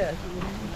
Iya.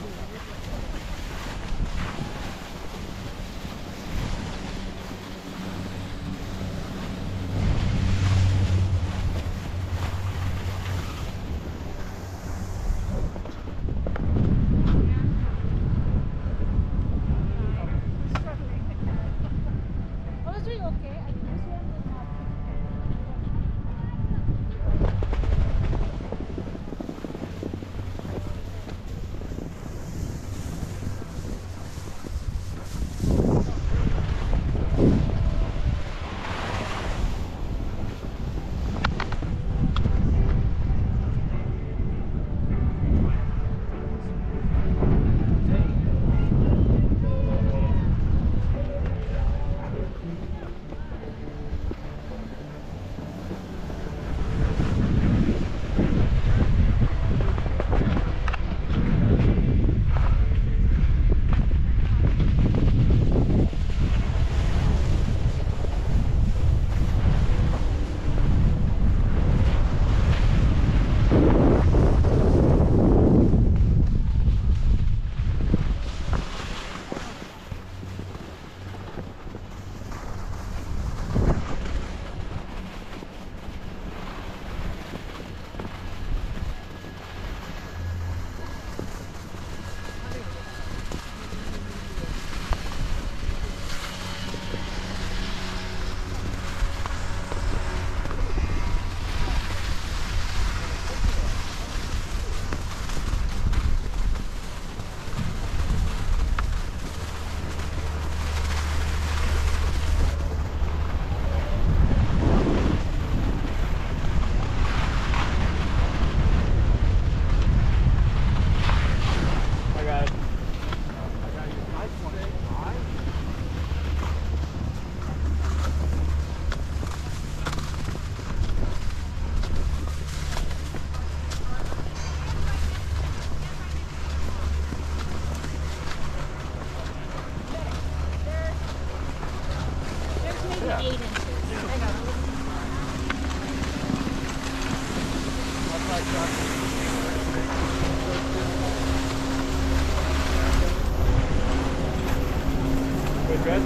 Okay.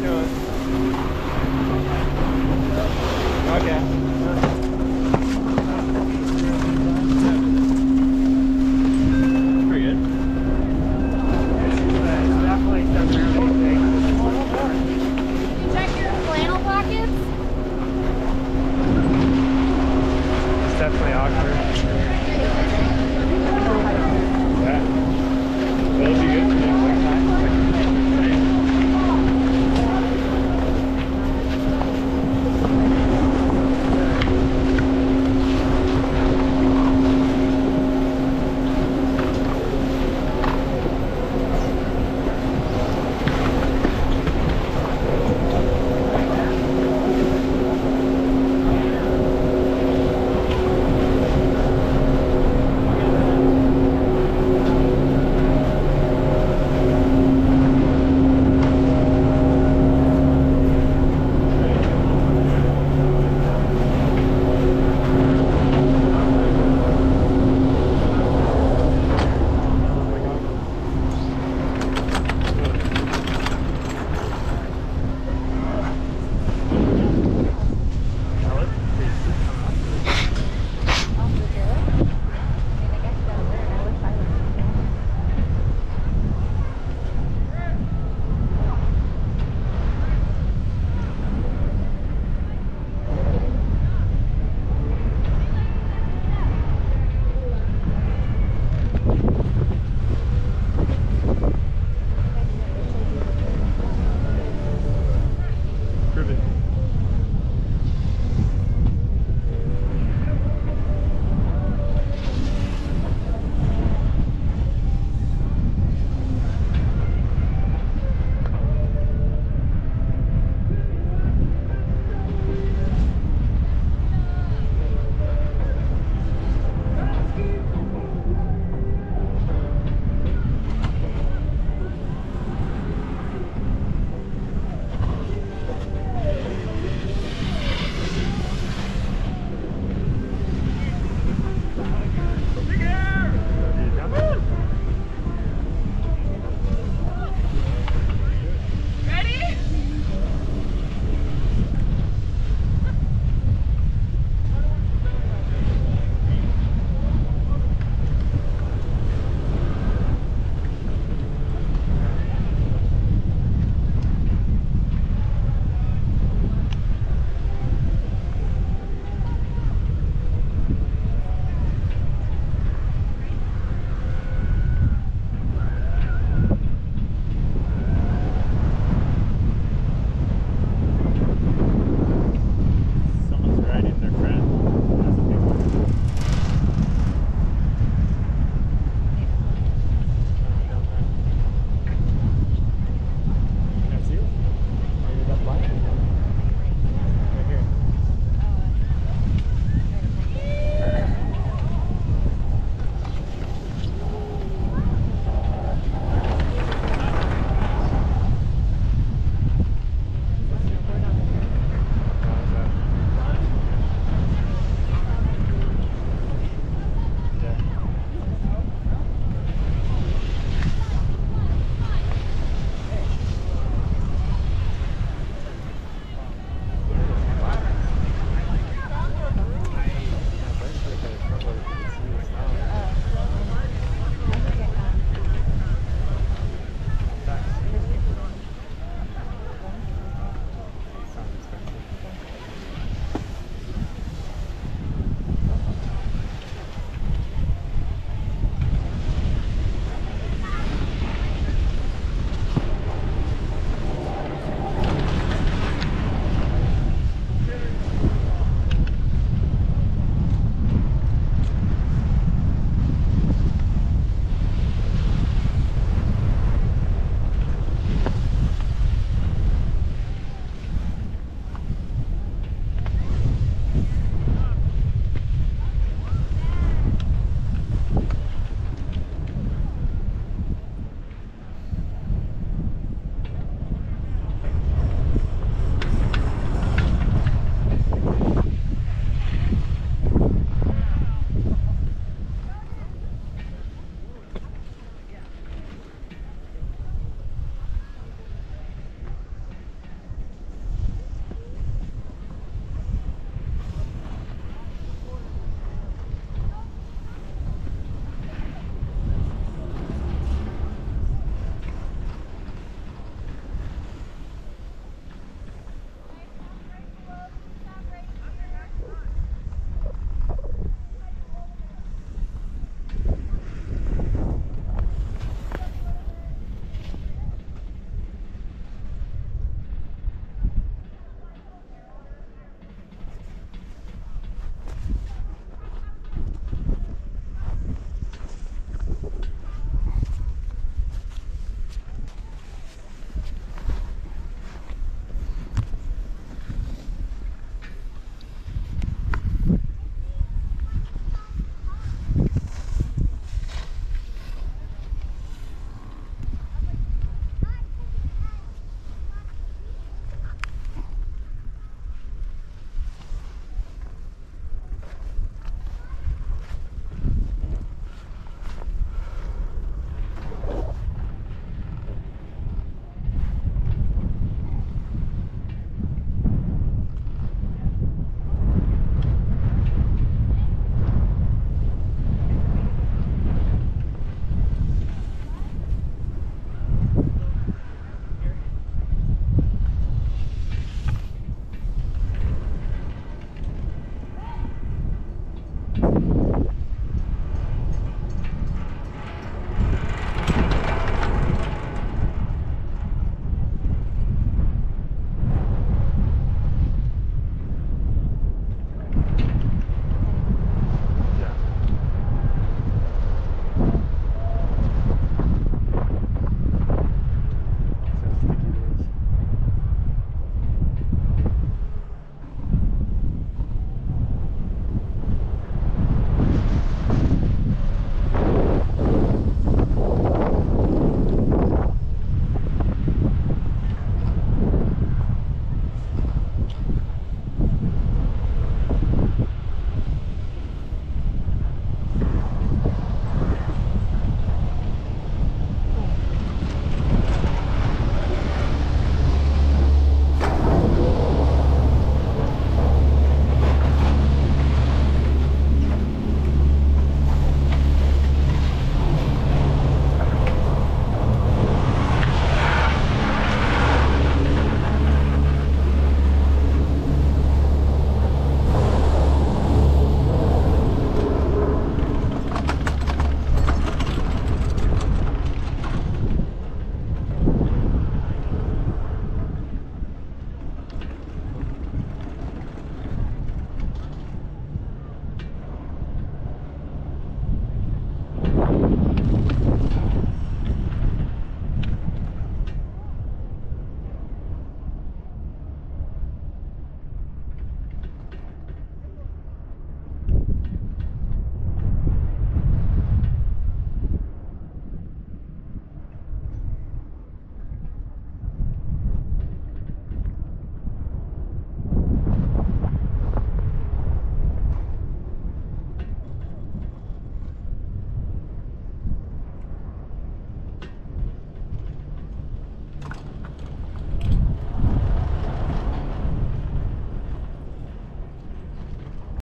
Pretty good. Check your flannel pockets? It's definitely awkward.